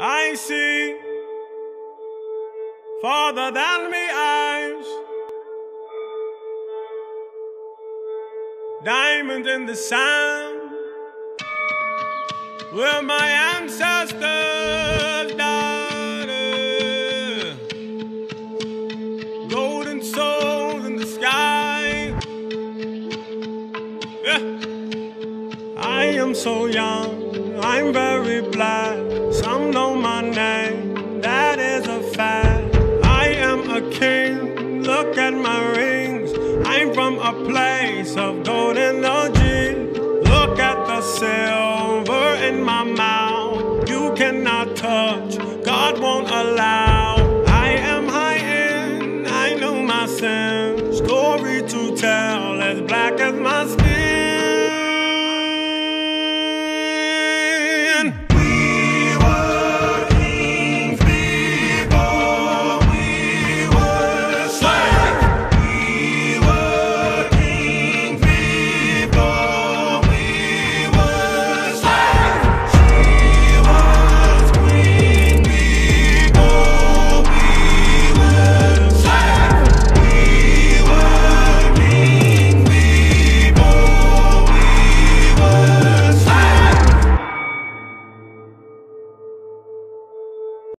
I see farther than me eyes. Diamond in the sand, where my ancestors died. Golden souls in the sky. Yeah. I am so young, I'm very black. from a place of gold energy. Look at the silver in my mouth. You cannot touch, God won't allow. I am high end, I know my sin. Story to tell as black as my skin.